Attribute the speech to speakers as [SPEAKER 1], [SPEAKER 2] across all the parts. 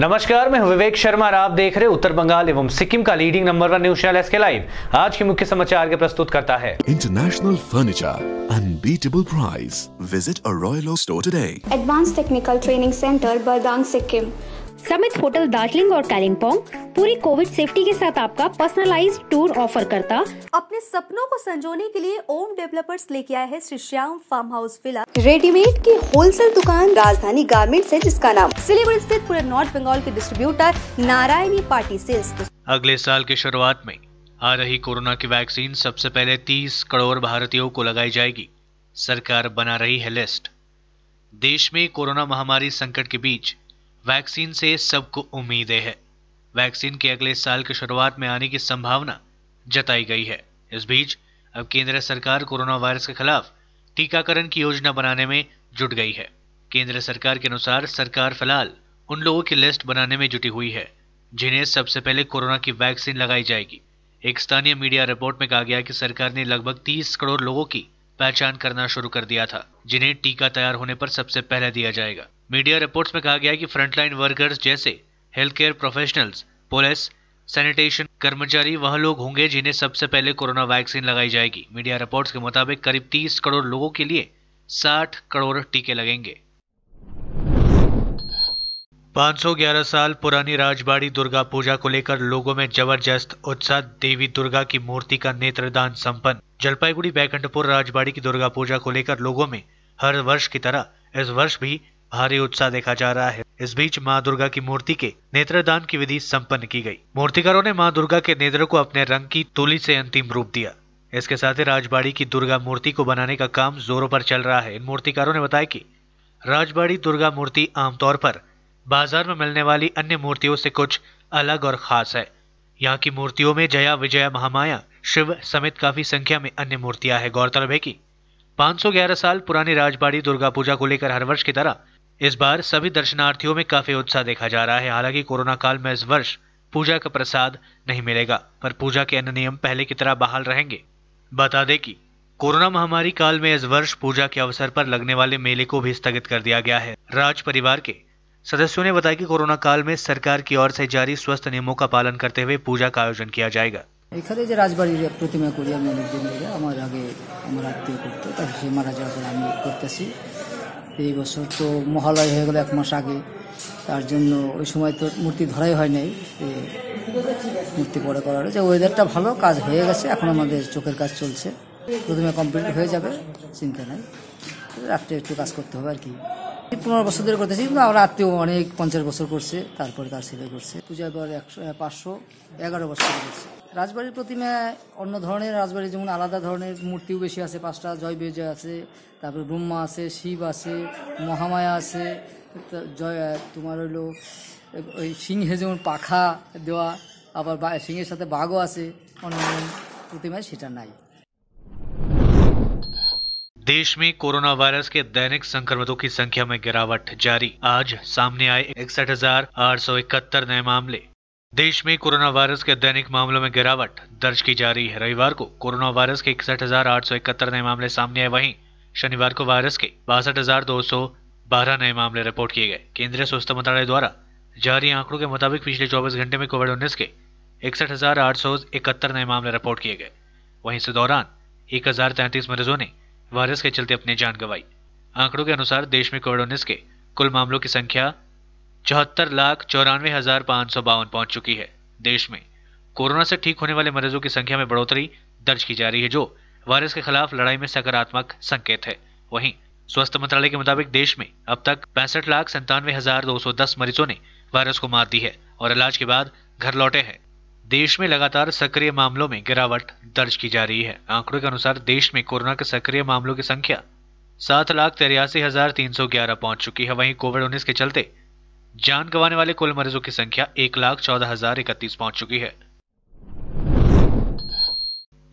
[SPEAKER 1] नमस्कार मैं विवेक शर्मा आप देख रहे उत्तर बंगाल एवं सिक्किम का leading number one news channel SK live आज के मुख्य समाचार के प्रस्तुत करता है।
[SPEAKER 2] International furniture unbeatable price visit a royal store today
[SPEAKER 3] advance technical training centre Bardang Sikkim
[SPEAKER 4] Samit hotel Darjeeling और कालिम्पोंग पूरी कोविड सेफ्टी के साथ आपका पर्सनलाइज टूर ऑफ़र करता।
[SPEAKER 5] अपने सपनों को संजोने के लिए ओम डेवलपर्स लेके आए हैं Shri Shyam farm house villa.
[SPEAKER 6] Readymade की होलसेल दुकान राजधानी गारमेंट्स है जिसका नाम।
[SPEAKER 5] सिलीगुड़ी स्थित पूरे नॉर्थ बंगाल के डिस्ट्रीब्यूटर नारायणी पार्टी सेल्स
[SPEAKER 7] अगले साल की शुरुआत में आ रही कोरोना की वैक्सीन सबसे पहले 30 करोड़ भारतीयों को लगाई जाएगी। सरकार बना रही है लिस्ट देश में कोरोना महामारी संकट के बीच वैक्सीन से सबको उम्मीदें है। वैक्सीन के अगले साल की शुरुआत में आने की संभावना जताई गई है। इस बीच, अब केंद्र सरकार कोरोना वायरस के खिलाफ टीकाकरण की योजना बनाने में जुट गई है। केंद्र सरकार के अनुसार सरकार फ़िलहाल उन लोगों की लिस्ट बनाने में जुटी हुई है, जिन्हें सबसे पहले कोरोना की वैक्सीन लगाई जाएगी। एक स्थानीय मीडिया रिपोर्ट में कहा गया कि सरकार ने लगभग 30 करोड़ लोगों की पहचान करना शुरू कर दिया था, जिन्हें टीका तैयार होने पर सबसे पहले दिया जाएगा। मीडिया रिपोर्ट्स में कहा गया कि फ्रंटलाइन वर्कर्स जैसे health care professionals police sanitation कर्मचारी वह लोग होंगे जिन्हें सबसे पहले कोरोना वैक्सीन लगाई जाएगी। मीडिया रिपोर्ट्स के मुताबिक करीब 30 करोड़ लोगों के लिए 60 करोड़ टीके लगेंगे। 511 साल पुरानी राजबाड़ी दुर्गा पूजा को लेकर लोगों में ज़बरदस्त उत्साह। देवी दुर्गा की मूर्ति का नेत्रदान संपन्न। जलपाईगुड़ी बैकुंठपुर राजबाड़ी की दुर्गा पूजा को लेकर लोगों में हर वर्ष की तरह इस वर्ष भी भारी उत्साह देखा जा रहा है। इस बीच माँ दुर्गा की मूर्ति के नेत्रदान की विधि संपन्न की गई। मूर्तिकारों ने माँ दुर्गा के नेत्र को अपने रंग की तोली से अंतिम रूप दिया। इसके साथ ही राजबाड़ी की दुर्गा मूर्ति को बनाने का काम जोरों पर चल रहा है। इन मूर्तिकारों ने बताया कि राजबाड़ी दुर्गा मूर्ति आमतौर पर बाज़ार में मिलने वाली अन्य मूर्तियों से कुछ अलग और खास है। यहाँ की मूर्तियों में जया, विजया, महामाया, शिव समेत काफ़ी संख्या में अन्य मूर्तियाँ हैं। गौरतलब है कि 511 साल पुरानी राजबाड़ी दुर्गा पूजा को लेकर हर वर्ष की तरह इस बार सभी दर्शनार्थियों में काफी उत्साह देखा जा रहा है हालांकि कोरोना काल में इस वर्ष पूजा का प्रसाद नहीं मिलेगा पर पूजा के अन्य नियम पहले की तरह बहाल रहेंगे बता दें कि कोरोना महामारी काल में इस वर्ष पूजा के अवसर पर लगने वाले मेले को भी स्थगित कर दिया गया है राज परिवार के सदस्यों ने बताया कि कोरोना काल में सरकार की ओर से जारी स्वस्थ नियमों का पालन करते हुए पूजा का आयोजन किया जाएगा
[SPEAKER 8] এখানে যে রাজবাড়ির প্রতিমা করি আমি অনেকদিন ধরে আমার আগে আমার আত্মীয় করতো তার সে মারা যাওয়ার পরে আমি করতেছি এই বছর তো মহালয় হয়ে গেল এক মাস আগে। তার জন্য ওই সময় তো মূর্তি ধরাই হয় নাই। মূর্তি পরে করার। যে ওয়েদারটা ভালো, কাজ হয়ে গেছে, এখন আমাদের চোখের কাজ চলছে। প্রথমে কমপ্লিট হয়ে যাবে, চিন্তা নাই। রাত্রে একটু কাজ করতে হবে আর কি। পনেরো বছর ধরে করতেছি, কিন্তু আমার আত্মীয় অনেক পঞ্চাশ বছর করছে, তারপরে তার ছেলে করছে। পূজার পর একশো পাঁচশো, এগারো বছর করছে। রাজবাড়ির প্রতিমা অন্য ধরনের, রাজবাড়ি যেমন আলাদা ধরনের মূর্তিও বেশি আছে, পাঁচটা জয় বিজয় আছে, তারপরে ব্রহ্মা আছে, শিব আছে, মহামায়া আছে জয় তোমার হইল ওই সিংহে যেমন পাখা দেওয়া, আবার সিংহের সাথে বাঘও আছে, অন্য প্রতিমায় সেটা নাই।
[SPEAKER 7] देश में कोरोना वायरस के दैनिक संक्रमितों की संख्या में गिरावट जारी। आज सामने आए इकसठ हज़ार आठ सौ इकहत्तर नए मामले। देश में कोरोना वायरस के दैनिक मामलों में गिरावट दर्ज की जा रही है। रविवार को कोरोना वायरस के इकसठ हज़ार आठ सौ इकहत्तर नए मामले सामने आए। वहीं शनिवार को वायरस के बासठ हज़ार दो सौ बारह नए मामले रिपोर्ट किए गए। केंद्रीय स्वास्थ्य मंत्रालय द्वारा जारी आंकड़ों के मुताबिक पिछले चौबीस घंटे में कोविड उन्नीस के इकसठ हज़ार आठ सौ इकहत्तर नए मामले रिपोर्ट किए गए। वहीं इस दौरान एक हज़ार तैंतीस मरीजों ने वायरस के चलते अपनी जान गंवाई। आंकड़ों के अनुसार देश में कोविड उन्नीस के कुल मामलों की संख्या चौहत्तर लाख चौरानवे हज़ार पाँच सौ बावन पहुँच चुकी है। देश में कोरोना से ठीक होने वाले मरीजों की संख्या में बढ़ोतरी दर्ज की जा रही है, जो वायरस के खिलाफ लड़ाई में सकारात्मक संकेत है। वहीं स्वास्थ्य मंत्रालय के मुताबिक देश में अब तक पैंसठ लाख संतानवे हज़ार दो सौ दस मरीजों ने वायरस को मात दी है और इलाज के बाद घर लौटे हैं। देश में लगातार सक्रिय मामलों में गिरावट दर्ज की जा रही है। आंकड़ों के अनुसार देश में कोरोना के सक्रिय मामलों की संख्या सात लाख तिरासी हज़ार तीन सौ ग्यारह पहुँच चुकी है। वहीं कोविड उन्नीस के चलते जान गंवाने वाले कुल मरीजों की संख्या एक लाख चौदह हज़ार इकतीस पहुँच चुकी है।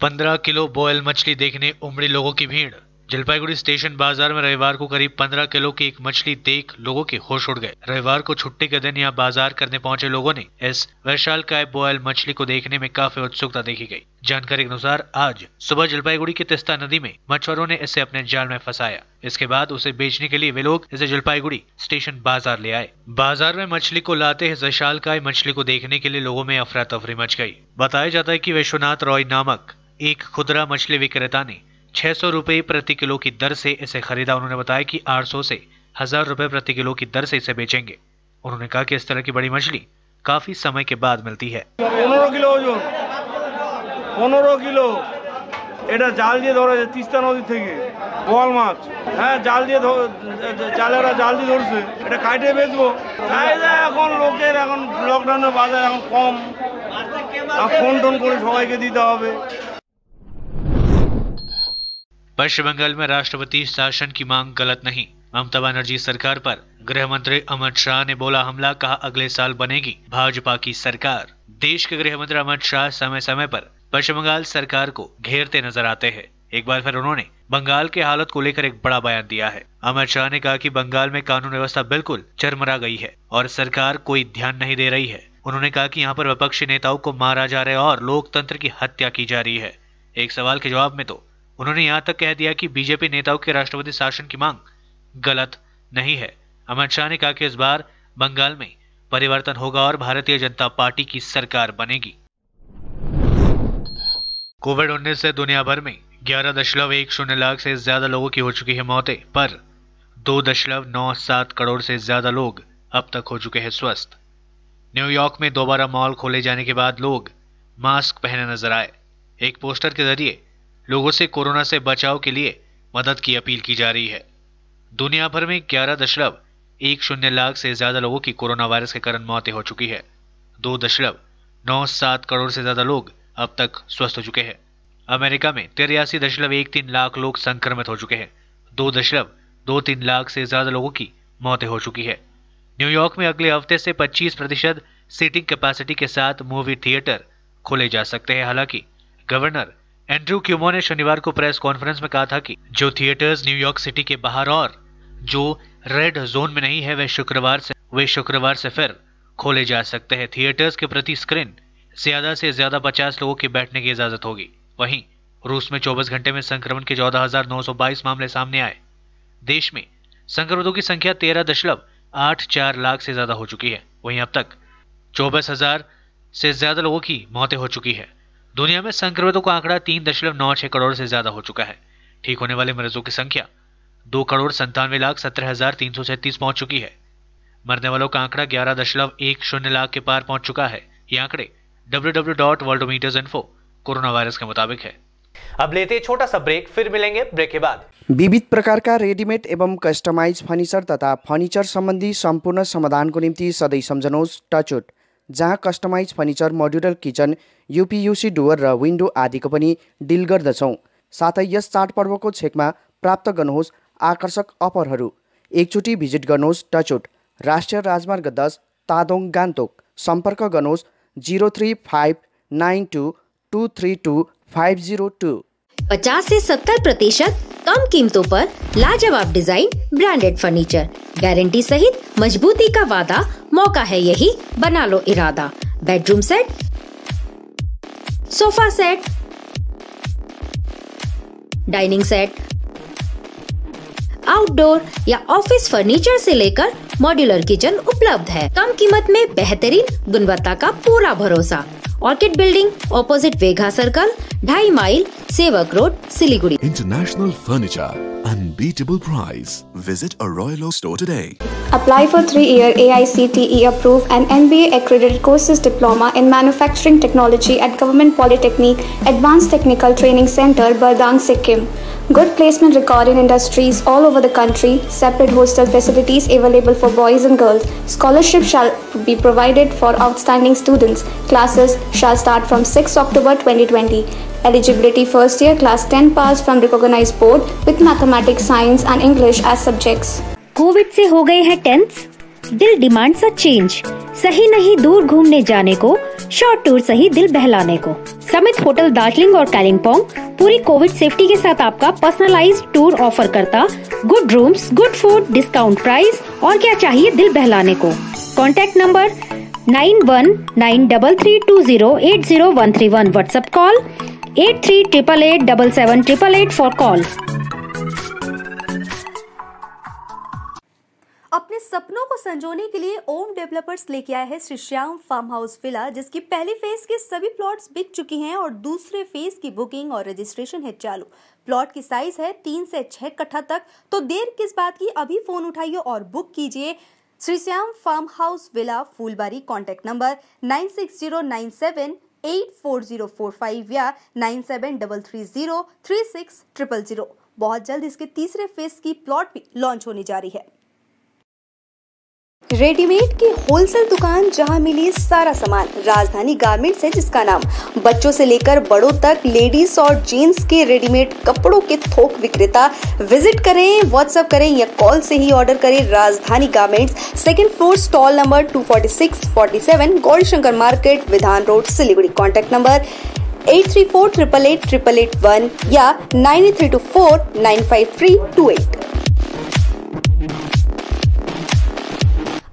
[SPEAKER 7] पंद्रह किलो बोयल मछली देखने उमड़ी लोगों की भीड़ जलपाईगुड़ी स्टेशन बाज़ार में रविवार को करीब 15 किलो की एक मछली देख लोगों के होश उड़ गए। रविवार को छुट्टी के दिन यहाँ बाज़ार करने पहुँचे लोगों ने इस वैशाल काय बोयल मछली को देखने में काफ़ी उत्सुकता देखी गई। जानकारी के अनुसार आज सुबह जलपाईगुड़ी की तिस्ता नदी में मछुआरों ने इसे अपने जाल में फंसाया। इसके बाद उसे बेचने के लिए वे लोग इसे जलपाईगुड़ी स्टेशन बाज़ार ले आए। बाज़ार में मछली को लाते इस विशाल काय मछली को देखने के लिए लोगों में अफरा तफरी मच गई। बताया जाता है की विश्वनाथ रॉय नामक एक खुदरा मछली विक्रेता ने छह सौ रुपए प्रति किलो की दर से इसे खरीदा उन्होंने बताया कि 800 से हजार रुपए प्रति किलो की दर से इसे बेचेंगे उन्होंने कहा कि इस तरह की बड़ी मछली काफी समय के बाद मिलती है
[SPEAKER 9] পনেরো কিলো ওজন পনেরো কিলো এটা জাল দিয়ে ধরা যায় তিস্তা নদী থেকে বোয়াল মাছ হ্যাঁ জাল দিয়ে ধ- জালেরা জাল দিয়ে ধরছে এটা কাটে বেচবো চাহিদা এখন লোকের এখন লকডাউনের বাজার এখন কম আর ফোন টোন করে সবাইকে দিতে হবে
[SPEAKER 7] पश्चिम बंगाल में राष्ट्रपति शासन की मांग गलत नहीं। ममता बनर्जी सरकार पर गृह मंत्री अमित शाह ने बोला हमला, कहा अगले साल बनेगी भाजपा की सरकार। देश के गृह मंत्री अमित शाह समय समय पर पश्चिम बंगाल सरकार को घेरते नज़र आते हैं। एक बार फिर उन्होंने बंगाल की हालत को लेकर एक बड़ा बयान दिया है। अमित शाह ने कहा कि बंगाल में कानून व्यवस्था बिल्कुल चरमरा गई है और सरकार कोई ध्यान नहीं दे रही है। उन्होंने कहा कि यहाँ पर विपक्षी नेताओं को मारा जा रहा है और लोकतंत्र की हत्या की जा रही है। एक सवाल के जवाब में तो उन्होंने यहाँ तक कह दिया कि बीजेपी नेताओं के राष्ट्रपति शासन की मांग गलत नहीं है। अमित शाह ने कहा कि इस बार बंगाल में परिवर्तन होगा और भारतीय जनता पार्टी की सरकार बनेगी। कोविड उन्नीस से दुनिया भर में ग्यारह दशमलव एक शून्य लाख से ज़्यादा लोगों की हो चुकी है मौतें, पर दो दशमलव नौ सात करोड़ से ज़्यादा लोग अब तक हो चुके हैं स्वस्थ। न्यूयॉर्क में दोबारा मॉल खोले जाने के बाद लोग मास्क पहने नज़र आए। एक पोस्टर के ज़रिए लोगों से कोरोना से बचाव के लिए मदद की अपील की जा रही है। दुनिया भर में ग्यारह दशमलव एक शून्य लाख से ज़्यादा लोगों की कोरोना वायरस के कारण मौतें हो चुकी है। दो दशमलव नौ सात करोड़ से ज़्यादा लोग अब तक स्वस्थ हो चुके हैं। अमेरिका में तिरासी दशमलव एक तीन लाख लोग संक्रमित हो चुके हैं। दो दशमलव दो तीन लाख से ज़्यादा लोगों की मौतें हो चुकी है। न्यूयॉर्क में अगले हफ़्ते से 25 प्रतिशत सीटिंग कैपेसिटी के साथ मूवी थिएटर खोले जा सकते हैं। हालाँकि गवर्नर एंड्रू क्यूमो ने शनिवार को प्रेस कॉन्फ्रेंस में कहा था कि जो थिएटर्स न्यूयॉर्क सिटी के बाहर और जो रेड जोन में नहीं है वे शुक्रवार से वे शुक्रवार से फिर खोले जा सकते हैं। थिएटर्स के प्रति स्क्रीन ज़्यादा से ज़्यादा 50 लोगों के बैठने की इजाज़त होगी। वहीं रूस में 24 घंटे में संक्रमण के 14,922 मामले सामने आए। देश में संक्रमितों की संख्या तेरह दशमलव आठ चार लाख से ज़्यादा हो चुकी है। वहीं अब तक चौबीस हज़ार से ज़्यादा लोगों की मौतें हो चुकी है। दुनिया में संक्रमितों का आंकड़ा तीन दशमलव नौ छह करोड़ से ज़्यादा हो चुका है। ठीक होने वाले मरीजों की संख्या दो करोड़ संतानवे लाख सत्रह हज़ार तीन सौ छत्तीस पहुँच चुकी है। मरने वालों का आंकड़ा ग्यारह दशमलव एक शून्य लाख के पार पहुँच चुका है। ये आंकड़े www.worldometers.info कोरोना वायरस के मुताबिक है।
[SPEAKER 1] अब लेते हैं छोटा सा ब्रेक, फिर मिलेंगे ब्रेक के बाद।
[SPEAKER 10] विविध प्रकारका रेडिमेड एवं कस्टमाइज फर्निचर तथा फर्निचर सम्बन्धी सम्पूर्ण समाधानको निम्ति सधैँ सम्झनुहोस् टचउट जहाँ customize furniture modular kitchen UPVC door र विन्डो आदिको पनि डिल गर्दछौँ। साथै यस चाडपर्वको छेकमा प्राप्त गर्नुहोस् आकर्षक अफरहरू। एकचोटि भिजिट गर्नुहोस् टचउट राष्ट्रिय राजमार्ग दस तादोङ गान्तोक। सम्पर्क गर्नुहोस् zero three five nine two two three two five zero two.
[SPEAKER 4] 50 से 70 प्रतिशत कम कीमतों पर लाजवाब डिजाइन ब्रांडेड फर्नीचर। गारंटी सहित मजबूती का वादा मौका है यही बना लो इरादा। Bedroom set sofa set, dining set, outdoor या ऑफ़िस फर्नीचर से लेकर मॉड्यूलर किचन उपलब्ध है। कम कीमत में बेहतरीन गुणवत्ता का पूरा भरोसा। Orchid Building, opposite Vega Circle, Dhai Mile, Sevak Road, Siliguri.
[SPEAKER 2] International Furniture, unbeatable price. Visit a Royal store today.
[SPEAKER 3] Apply for three-year AICTE approved and NBA-accredited courses diploma in manufacturing technology at Government Polytechnic Advanced Technical Training Center, Bardang, Sikim. Good placement record in industries all over the country. Separate hostel facilities available for boys and girls. Scholarship shall be provided for outstanding students. Classes shall start from 6 October 2020. Eligibility first year class 10 pass from recognized board with mathematics, science and English as subjects.
[SPEAKER 4] Covid से हो गए हैं tense दिल demand सा change सही नहीं दूर घूमने जाने को शॉर्ट टूर सही दिल बहलाने को। समित होटल दार्जिलिंग और कालिम्पोंग पूरी कोविड सेफ्टी के साथ आपका पर्सनलाइज टूर ऑफ़र करता। Good rooms good food discount price और क्या चाहिए दिल बहलाने को। Contact number nine one nine double three two zero eight zero one three one WhatsApp call at three triple eight double seven triple eight four call
[SPEAKER 5] अपने सपनों को संजोने के लिए ओम डेवलपर्स लेके आया है Shri Shyam farm house villa, जिसकी पहली फ़ेज़ के सभी प्लॉट्स बिक चुकी हैं और दूसरे फ़ेज़ की बुकिंग और रजिस्ट्रेशन है चालू। प्लॉट की साइज़ है तीन से छह कट्ठा तक। तो देर किस बात की? अभी फ़ोन उठाइए और बुक कीजिए। Shri Shyam farm house villa, Phulbari contact number nine six zero nine seven eight four zero four five या nine seven double three zero three six triple zero बहुत जल्द इसके तीसरे फ़ेज़ की प्लॉट भी लॉन्च होने जा रही है।
[SPEAKER 6] रेडीमेड की होलसेल दुकान जहाँ मिली सारा सामान। राजधानी गारमेंट्स है जिसका नाम। बच्चों से लेकर बड़ों तक लेडीज़ और जेंट्स के रेडीमेड कपड़ों के थोक विक्रेता विज़िट करें व्हाट्सएप करें या कॉल से ही ऑर्डर करें Rajdhani garments second floor stall number 246 47 Gauri Shankar market Bidhan road, Siliguri. Contact number eight three four triple eight triple eight one या nine eight three two four nine five three two eight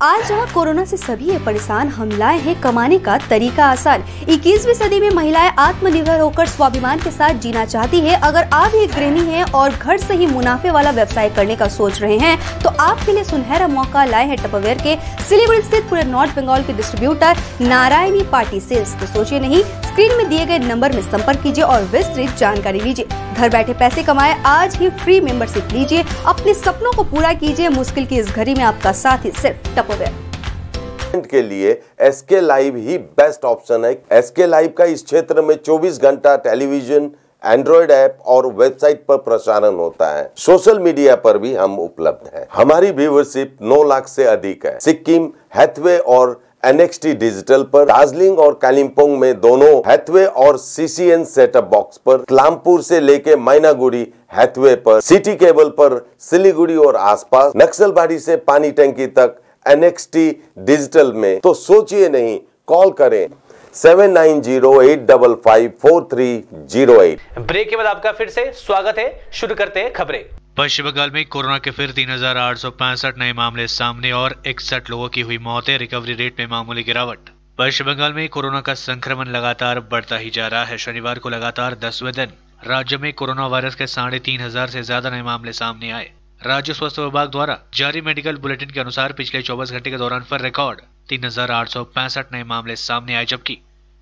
[SPEAKER 5] आज जहाँ corona से सभी परेशान हम लाए हैं, कमाने का तरीका आसान। 21वीं सदी में महिलाएँ आत्मनिर्भर होकर स्वाभिमान के साथ जीना चाहती है। अगर आप एक गृहिणी हैं और घर से ही मुनाफे वाला व्यवसाय करने का सोच रहे हैं तो आपके लिए सुनहरा मौका लाए हैं टपरवेयर के सिलीगुड़ी स्थित पूरे नॉर्थ बंगाल के डिस्ट्रीब्यूटर नारायणी पार्टी सेल्स तो सोचिए नहीं स्क्रीन में दिए गए नंबर में संपर्क कीजिए और विस्तृत जानकारी लीजिए। घर बैठे पैसे कमाए, आज ही फ्री मेंबरशिप लीजिए। अपने सपनों को पूरा कीजिए, मुश्किल की इस घड़ी में आपका साथ ही सिर्फ़ टपोवेयर
[SPEAKER 11] के लिए एसके लाइव ही बेस्ट ऑप्शन है। एसके लाइव का इस क्षेत्र में 24 घंटा टेलीविज़न एंड्रॉयड ऐप और वेबसाइट पर प्रसारण होता है। सोशल मीडिया पर भी हम उपलब्ध हैं। हमारी व्यूवरशिप 9 लाख से अधिक है। सिक्किम हैथवे और एनएक्सटी डिजिटल पर दार्जिलिंग और कालिम्पोंग में दोनों हैथवे और सीसीएन सेटअप बॉक्स पर क्लामपुर से लेके मैनागुड़ी हैथवे पर सिटी केबल पर सिलीगुड़ी और आसपास नक्सलबाड़ी से पानी टंकी तक एनएक्सटी डिजिटल में। तो सोचिए नहीं कॉल करें seven nine zero eight double five four three zero eight
[SPEAKER 1] break के बाद आपका फिर से स्वागत है। शुरू करते हैं खबरें।
[SPEAKER 7] पश्चिम बंगाल में कोरोना के फिर तीन हज़ार आठ सौ पैंसठ नए मामले सामने और इकसठ लोगों की हुई मौतें रिकवरी रेट में मामूली गिरावट। पश्चिम बंगाल में कोरोना का संक्रमण लगातार बढ़ता ही जा रहा है। शनिवार को लगातार दसवें दिन राज्य में कोरोना वायरस के साढ़े तीन हज़ार से ज़्यादा नए मामले सामने आए। राज्य स्वास्थ्य विभाग द्वारा जारी मेडिकल बुलेटिन के अनुसार पिछले 24 घंटे के दौरान फिर रिकॉर्ड तीन हज़ार आठ सौ पैंसठ नए मामले सामने आए, जबकि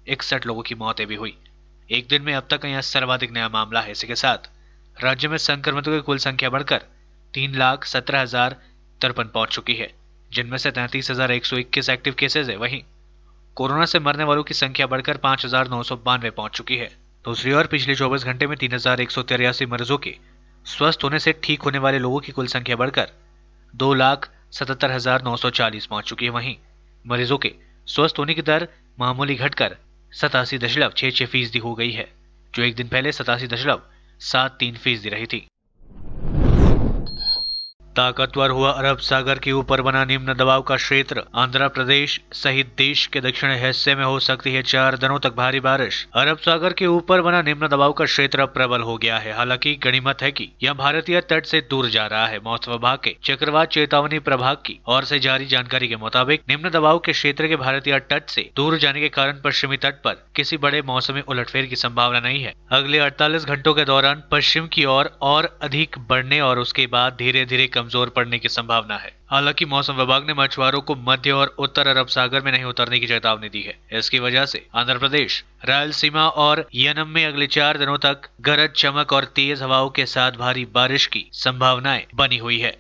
[SPEAKER 7] इकसठ लोगों की मौतें भी हुई। एक दिन में अब तक यह सर्वाधिक नया मामला है। इसी के साथ राज्य में संक्रमितों की कुल संख्या बढ़कर तीन लाख सत्रह हज़ार तिरपन पहुँच चुकी है, जिनमें से तैंतीस हज़ार एक सौ इक्कीस एक्टिव केसेज है। वहीं कोरोना से मरने वालों की संख्या बढ़कर पाँच हज़ार नौ सौ बानवे पहुँच चुकी है। दूसरी ओर, पिछले चौबीस घंटे में तीन हज़ार एक सौ तिरासी मरीजों के स्वस्थ होने से ठीक होने वाले लोगों की कुल संख्या बढ़कर दो लाख सतहत्तर हज़ार नौ सौ चालीस पहुँच चुकी है। वहीं मरीजों के स्वस्थ होने की दर मामूली घटकर सतासी दशमलव छह छह फ़ीसदी हो गई है, जो एक दिन पहले सतासी दशमलव सात तीन फ़ीसदी रही थी। ताकतवर हुआ अरब सागर के ऊपर बना निम्न दबाव का क्षेत्र। आंध्र प्रदेश सहित देश के दक्षिणी हिस्से में हो सकती है चार दिनों तक भारी बारिश। अरब सागर के ऊपर बना निम्न दबाव का क्षेत्र प्रबल हो गया है। हालाँकि गणिमत है कि यह भारतीय तट से दूर जा रहा है। मौसम विभाग के चक्रवात चेतावनी प्रभाग की ओर से जारी जानकारी के मुताबिक निम्न दबाव के क्षेत्र के भारतीय तट से दूर जाने के कारण पश्चिमी तट पर किसी बड़े मौसमी उलटफेर की संभावना नहीं है। अगले 48 घंटों के दौरान पश्चिम की ओर और, और अधिक बढ़ने और उसके बाद धीरे धीरे कमज़ोर पड़ने की संभावना है। हालाँकि मौसम विभाग ने मछुआरों को मध्य और उत्तर अरब सागर में नहीं उतरने की चेतावनी दी है। इसकी वजह से आंध्र प्रदेश, रायलसीमा और यनम में अगले चार दिनों तक गरज चमक और तेज हवाओं के साथ भारी बारिश की संभावनाएँ बनी हुई है।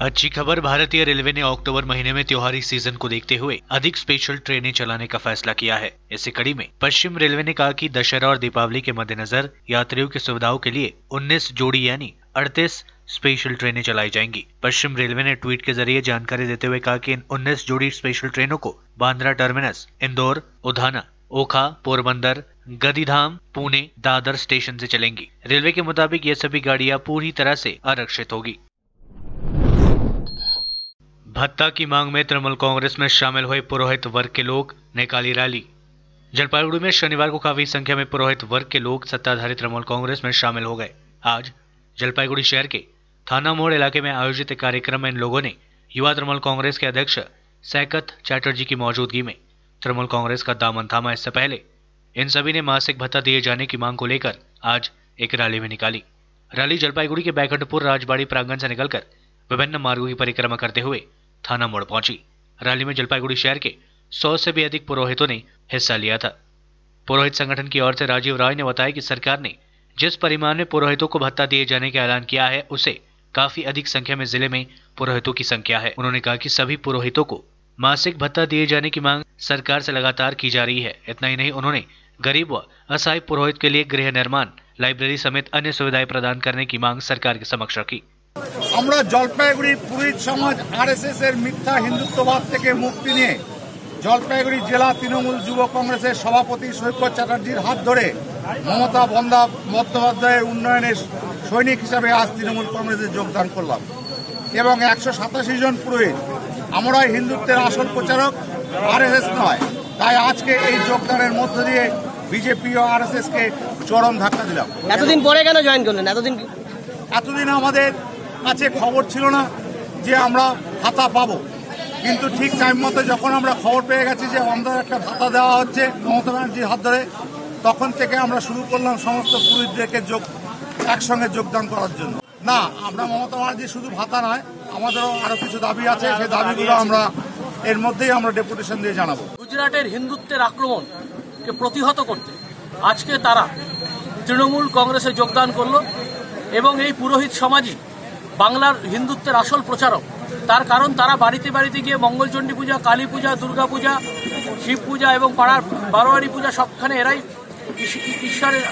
[SPEAKER 7] अच्छी खबर, भारतीय रेलवे ने अक्टूबर महीने में त्योहारी सीज़न को देखते हुए अधिक स्पेशल ट्रेनें चलाने का फैसला किया है। इसी कड़ी में पश्चिम रेलवे ने कहा कि दशहरा और दीपावली के मद्देनजर यात्रियों की सुविधाओं के लिए 19 जोड़ी यानी 38 स्पेशल ट्रेनें चलाई जाएँगी। पश्चिम रेलवे ने ट्वीट के ज़रिए जानकारी देते हुए कहा कि इन उन्नीस जोड़ी स्पेशल ट्रेनों को बांद्रा टर्मिनस इंदौर, उधाना, ओखा, पोरबंदर, गदीधाम, पुणे, दादर स्टेशन से चलेंगी। रेलवे के मुताबिक ये सभी गाड़ियाँ पूरी तरह से आरक्षित होगी। भत्ता की मांग में तृणमूल कांग्रेस में शामिल हुए पुरोहित वर्ग के लोग, निकाली रैली। जलपाईगुड़ी में शनिवार को काफ़ी संख्या में पुरोहित वर्ग के लोग सत्ताधारी तृणमूल कांग्रेस में शामिल हो गए। आज जलपाईगुड़ी शहर के थाना मोड़ इलाके में आयोजित एक कार्यक्रम में इन लोगों ने युवा तृणमूल कांग्रेस के अध्यक्ष सैकत चैटर्जी की मौजूदगी में तृणमूल कांग्रेस का दामन थामा इससे पहले इन सभी ने मासिक भत्ता दिए जाने की मांग को लेकर आज एक रैली में निकाली। रैली जलपाईगुड़ी के बैकटपुर राजबाड़ी प्रांगण से निकलकर विभिन्न मार्गों की परिक्रमा करते हुए थाना मोड़ पहुँची। रैली में जलपाईगुड़ी शहर के सौ से भी अधिक पुरोहितों ने हिस्सा लिया था। पुरोहित संगठन की ओर से राजीव राय ने बताया कि सरकार ने जिस परिमाण में पुरोहितों को भत्ता दिए जाने का ऐलान किया है उसे काफी अधिक संख्या में जिले में पुरोहितों की संख्या है उन्होंने कहा कि सभी पुरोहितों को मासिक भत्ता दिए जाने की मांग सरकार से लगातार की जा रही है इतना ही नहीं उन्होंने गरीब व असहाय पुरोहित के लिए गृह निर्माण लाइब्रेरी समेत अन्य सुविधाएं प्रदान करने की मांग सरकार के समक्ष रखी
[SPEAKER 12] আমরা জলপাইগুড়ি পুরোহিত সমাজ আরএসএস এর মিথ্যা হিন্দুত্ববাদ থেকে মুক্তি নিয়ে জলপাইগুড়ি জেলা তৃণমূল যুব কংগ্রেসের সভাপতি সৈকত চ্যাটার্জির হাত ধরে মমতা বন্দা বন্দ্যোপাধ্যায়ের উন্নয়নের সৈনিক হিসাবে আজ তৃণমূল কংগ্রেসে যোগদান করলাম। এবং একশো সাতাশি জন পুরোহিত আমরাই হিন্দুত্বের আসল প্রচারক আরএসএস নয়। তাই আজকে এই যোগদানের মধ্য দিয়ে বিজেপি ও আরএসএস কে চরম ধাক্কা দিলাম।
[SPEAKER 13] এতদিন পরে কেন জয়েন করলেন? এতদিন
[SPEAKER 12] এতদিন আমাদের কাছে খবর ছিল না যে আমরা ভাতা পাবো। কিন্তু ঠিক টাইম মতো যখন আমরা খবর পেয়ে গেছি যে আমাদের একটা ভাতা দেওয়া হচ্ছে মমতা ব্যানার্জির হাত ধরে তখন থেকে আমরা শুরু করলাম সমস্ত পুরুষদেরকে যোগ একসঙ্গে যোগদান করার জন্য। না আমরা মমতা ব্যানার্জি শুধু ভাতা নয় আমাদেরও আরও কিছু দাবি আছে সেই দাবিগুলো আমরা এর মধ্যেই আমরা ডেপুটেশন দিয়ে জানাব।
[SPEAKER 13] গুজরাটের হিন্দুত্বের আক্রমণকে প্রতিহত করতে আজকে তারা তৃণমূল কংগ্রেসে যোগদান করল এবং এই পুরোহিত সমাজই বাংলার হিন্দুত্বের আসল প্রচারক। তার কারণ তারা বাড়িতে বাড়িতে গিয়ে মঙ্গলচণ্ডী পূজা কালী পূজা দুর্গা পূজা শিব পূজা এবং পাড়ার বারোয়ারি পূজা সবখানে এরাই ঈশ্বরের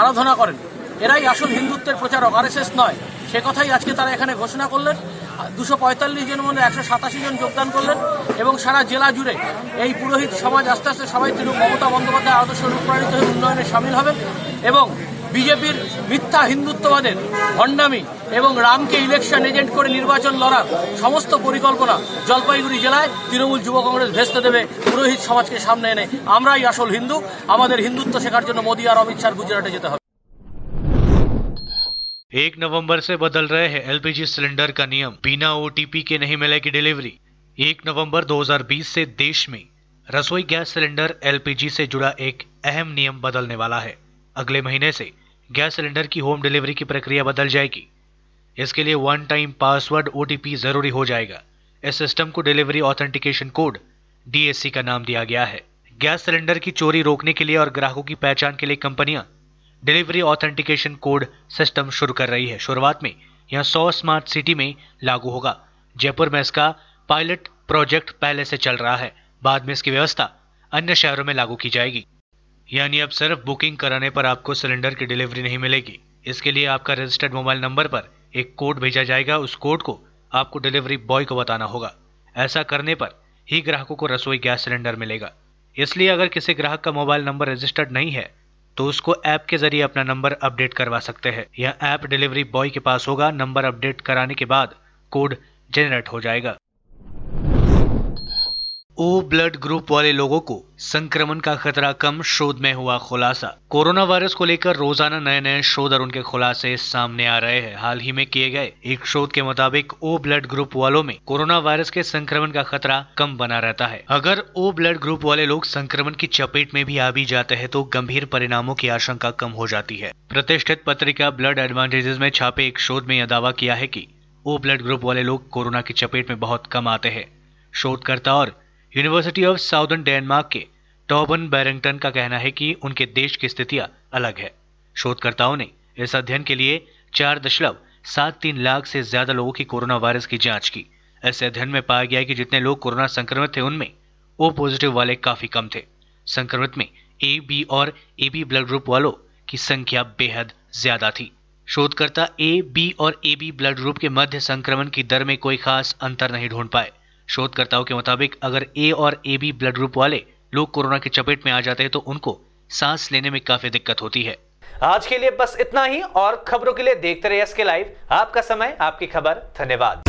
[SPEAKER 13] আরাধনা করেন। এরাই আসল হিন্দুত্বের প্রচারক, আরএসএস নয়। সে কথাই আজকে তারা এখানে ঘোষণা করলেন। দুশো পঁয়তাল্লিশ জন মধ্যে একশো সাতাশি জন যোগদান করলেন এবং সারা জেলা জুড়ে এই পুরোহিত সমাজ আস্তে আস্তে সবাই তৃণমূল মমতা বন্দ্যোপাধ্যায় আদর্শ অনুপ্রাণিত হয়ে উন্নয়নে সামিল হবেন এবং বিজেপির মিথ্যা হিন্দুত্ববাদের ভণ্ডামি এবং রামকে ইলেকশন এজেন্ট করে নির্বাচন লড়ার সমস্ত পরিকল্পনা জলপাইগুড়ি জেলায় তৃণমূল যুব কংগ্রেস ভেস্তে দেবে পুরোহিত সমাজকে সামনে এনে আমরাই আসল হিন্দু আমাদের হিন্দুত্ব শেখার জন্য মোদী আর অমিত শাহ গুজরাটে যেতে হবে
[SPEAKER 7] एक नवंबर से बदल रहे हैं एलपीजी सिलेंडर का नियम बिना ओटीपी के नहीं मिलेगी डिलीवरी एक नवंबर 2020 से देश में रसोई गैस सिलेंडर एलपीजी से जुड़ा एक अहम नियम बदलने वाला है अगले महीने से गैस सिलेंडर की होम डिलीवरी की प्रक्रिया बदल जाएगी। इसके लिए वन टाइम पासवर्ड ओटीपी ज़रूरी हो जाएगा। इस सिस्टम को डिलीवरी ऑथेंटिकेशन कोड डीएससी का नाम दिया गया है। गैस सिलेंडर की चोरी रोकने के लिए और ग्राहकों की पहचान के लिए कंपनियाँ डिलीवरी ऑथेंटिकेशन कोड सिस्टम शुरू कर रही है। शुरुआत में यह 100 स्मार्ट सिटी में लागू होगा। जयपुर में इसका पायलट प्रोजेक्ट पहले से चल रहा है। बाद में इसकी व्यवस्था अन्य शहरों में लागू की जाएगी। यानी अब सिर्फ़ बुकिंग कराने पर आपको सिलेंडर की डिलीवरी नहीं मिलेगी। इसके लिए आपका रजिस्टर्ड मोबाइल नंबर पर एक कोड भेजा जाएगा। उस कोड को आपको डिलीवरी बॉय को बताना होगा। ऐसा करने पर ही ग्राहकों को रसोई गैस सिलेंडर मिलेगा। इसलिए अगर किसी ग्राहक का मोबाइल नंबर रजिस्टर्ड नहीं है तो उसको ऐप के ज़रिए अपना नंबर अपडेट करवा सकते हैं। यह ऐप डिलीवरी बॉय के पास होगा। नंबर अपडेट कराने के बाद कोड जनरेट हो जाएगा। ओ ब्लड ग्रुप वाले लोगों को संक्रमण का खतरा कम शोध में हुआ खुलासा। कोरोना वायरस को लेकर रोज़ाना नए नए शोध और उनके खुलासे सामने आ रहे हैं। हाल ही में किए गए एक शोध के मुताबिक ओ ब्लड ग्रुप वालों में कोरोना वायरस के संक्रमण का खतरा कम बना रहता है। अगर ओ ब्लड ग्रुप वाले लोग संक्रमण की चपेट में भी आ भी जाते हैं तो गंभीर परिणामों की आशंका कम हो जाती है। प्रतिष्ठित पत्रिका ब्लड एडवांटेजेस में छापे एक शोध में यह दावा किया है की ओ ब्लड ग्रुप वाले लोग कोरोना की चपेट में बहुत कम आते हैं। शोधकर्ता और यूनिवर्सिटी ऑफ़ साउदर्न डेनमार्क के टॉबन बैरिंगटन का कहना है कि उनके देश की स्थितियाँ अलग है। शोधकर्ताओं ने इस अध्ययन के लिए चार दशमलव सात तीन लाख से ज़्यादा लोगों की कोरोना वायरस की जाँच की। ऐसे अध्ययन में पाया गया कि जितने लोग कोरोना संक्रमित थे, उनमें ओ पॉजिटिव वाले काफ़ी कम थे। संक्रमित में ए बी और ए बी ब्लड ग्रुप वालों की संख्या बेहद ज़्यादा थी। शोधकर्ता ए बी और ए बी ब्लड ग्रुप के मध्य संक्रमण की दर में कोई खास अंतर नहीं ढूंढ पाए। शोधकर्ताओं के मुताबिक, अगर ए और ए बी ब्लड ग्रुप वाले लोग कोरोना की चपेट में आ जाते हैं तो उनको सांस लेने में काफ़ी दिक्कत होती है।
[SPEAKER 1] आज के लिए बस इतना ही, और खबरों के लिए देखते रहे एसके लाइव आपका समय, आपकी खबर, धन्यवाद।